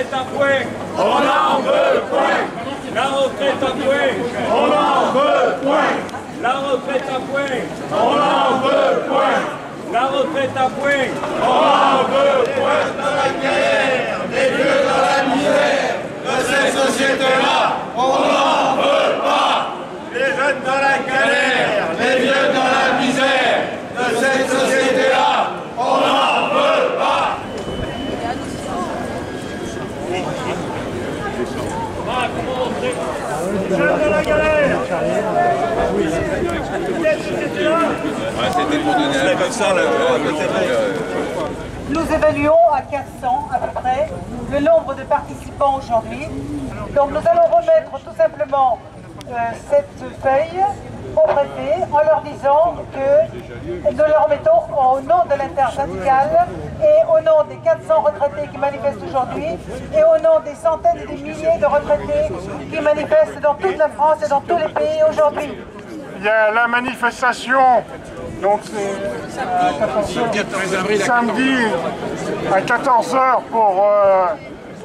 retraite à point. On en veut point. La retraite à point. On en veut point. La retraite à point. On en veut point. La retraite à point. On en veut point dans la guerre, les vieux dans la misère de cette société-là. On n'en veut pas. Les jeunes dans la galère, les vieux dans la misère de cette société-là. On n'en veut pas. Jeunes de la galère. Nous évaluons à 400 à peu près le nombre de participants aujourd'hui. Donc nous allons remettre tout simplement euh, cette feuille au préfet en leur disant que nous leur mettons au nom de l'intersyndicale et des 400 retraités qui manifestent aujourd'hui et au nom des centaines et des milliers de retraités qui manifestent dans toute la France et dans tous les pays aujourd'hui. Il y a la manifestation, donc c'est euh, samedi à 14h pour euh,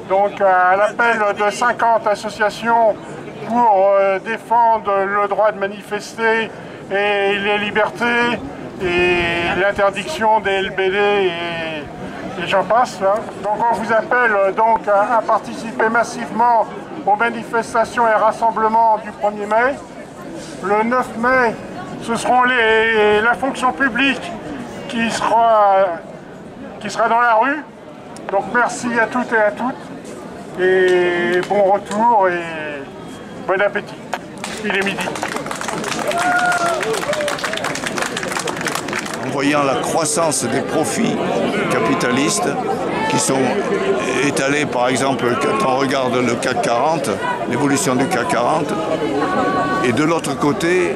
donc à l'appel de 50 associations pour euh, défendre le droit de manifester et les libertés et l'interdiction des LBD et, et j'en passe. hein. Donc on vous appelle euh, donc à, à participer massivement aux manifestations et rassemblements du 1er mai. Le 9 mai, ce seront les, la fonction publique qui sera, qui sera dans la rue. Donc merci à toutes et à toutes. Et bon retour et bon appétit. Il est midi. en voyant la croissance des profits qui sont étalés, par exemple, quand on regarde le CAC 40, l'évolution du CAC 40, et de l'autre côté,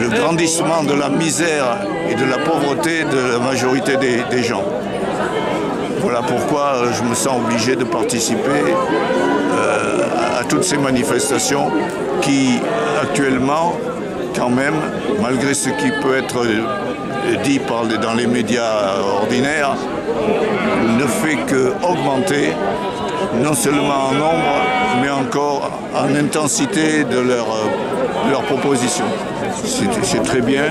le, grandissement de la misère et de la pauvreté de la majorité des, gens. Voilà pourquoi je me sens obligé de participer euh, à toutes ces manifestations qui, actuellement, quand même, malgré ce qui peut être dit par les- dans les médias ordinaires, ne fait que augmenter non seulement en nombre, mais encore en intensité de leurs euh, leurs propositions. C'est très bien,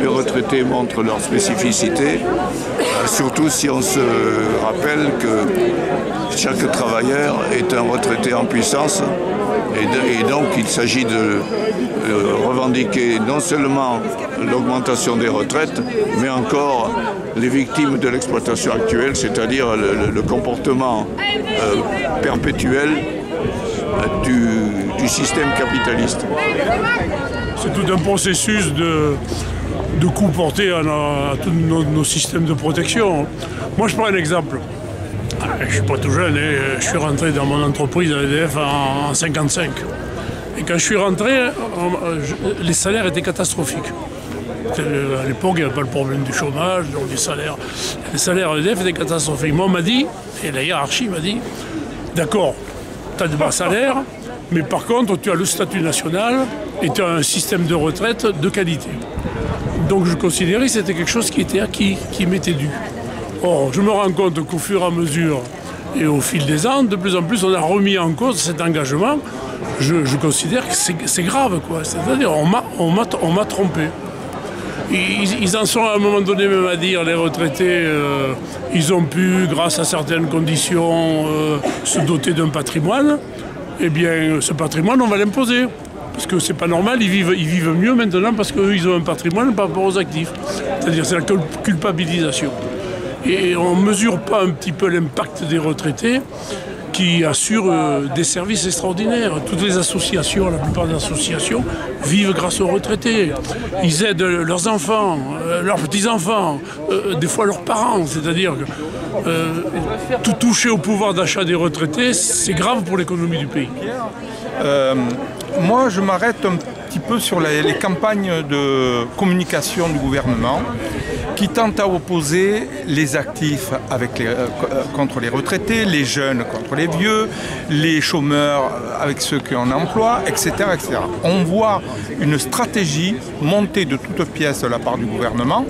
les retraités montrent leur spécificité, euh, surtout si on se rappelle que chaque travailleur est un retraité en puissance et, donc il s'agit de euh, revendiquer non seulement l'augmentation des retraites, mais encore les victimes de l'exploitation actuelle, c'est-à-dire le, comportement euh, perpétuel euh, du, système capitaliste. C'est tout un processus de, de à, tous nos systèmes de protection. Moi, je prends un exemple. Ah, Je ne suis pas tout jeune, hein. je suis rentré dans mon entreprise à EDF en, en 55. Et quand je suis rentré, on- je- les salaires étaient catastrophiques. À l'époque, il n'y avait pas le problème du chômage, donc les salaires. Les salaires à EDF étaient catastrophiques. Moi, on m'a dit, et la hiérarchie m'a dit, d'accord, tu as de bas salaires, mais par contre, tu as le statut national et tu as un système de retraite de qualité. Donc je considérais que c'était quelque chose qui était acquis, qui m'était dû. Je me rends compte qu'au fur et à mesure et au fil des ans, de plus en plus, on a remis en cause cet engagement. Je, considère que c'est grave, quoi. C'est-à-dire, on m'a- trompé. Ils, en sont à un moment donné même à dire, les retraités, euh, ils ont pu, grâce à certaines conditions, euh, se doter d'un patrimoine. Eh bien, ce patrimoine, on va l'imposer. Parce que c'est pas normal, ils vivent, ils vivent mieux maintenant parce qu'eux, ils ont un patrimoine par rapport aux actifs. C'est-à-dire, c'est la cul- culpabilisation. Et on ne mesure pas un petit peu l'impact des retraités qui assurent euh, des services extraordinaires. Toutes les associations, la plupart des associations, vivent grâce aux retraités. Ils aident leurs enfants, euh, leurs petits-enfants, euh, des fois leurs parents. C'est-à-dire que tout toucher au pouvoir d'achat des retraités, c'est grave pour l'économie du pays. Moi, je m'arrête un petit peu sur les campagnes de communication du gouvernement qui tentent à opposer les actifs euh, euh, contre les retraités, les jeunes contre les vieux, les chômeurs euh, avec ceux qui ont un emploi, etc., etc. On voit une stratégie montée de toutes pièces de la part du gouvernement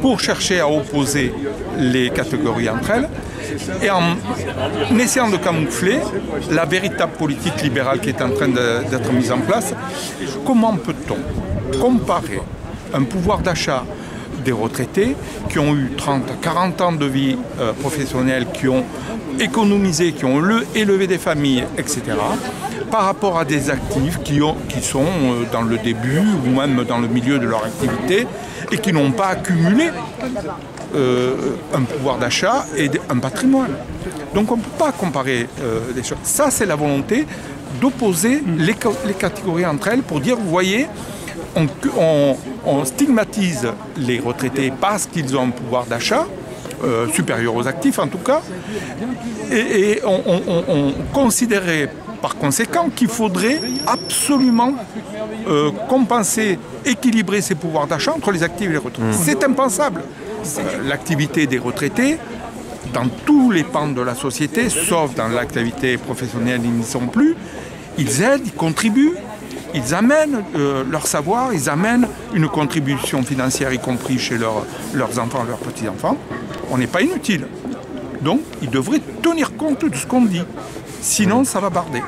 pour chercher à opposer les catégories entre elles et en essayant de camoufler la véritable politique libérale qui est en train d'être mise en place. Comment peut-on comparer un pouvoir d'achat des retraités qui ont eu 30, 40 ans de vie euh, professionnelle, qui ont économisé, qui ont élevé des familles, etc., par rapport à des actifs qui, ont, qui sont euh, dans le début ou même dans le milieu de leur activité et qui n'ont pas accumulé euh, un pouvoir d'achat et un patrimoine. Donc on ne peut pas comparer les choses. Ça, c'est la volonté d'opposer les, les catégories entre elles pour dire, vous voyez, on, stigmatise les retraités parce qu'ils ont un pouvoir d'achat, euh, supérieur aux actifs en tout cas, et, on, considérait par conséquent qu'il faudrait absolument euh, compenser, équilibrer ces pouvoirs d'achat entre les actifs et les retraités. Mmh. C'est impensable. Euh, l'activité des retraités, dans tous les pans de la société, sauf dans l'activité professionnelle, ils n'y sont plus, ils aident, ils contribuent, ils amènent euh, leur savoir, ils amènent une contribution financière, y compris chez leurs enfants, leurs petits-enfants. On n'est pas inutile. Donc, ils devraient tenir compte de ce qu'on dit. Sinon, ça va barder.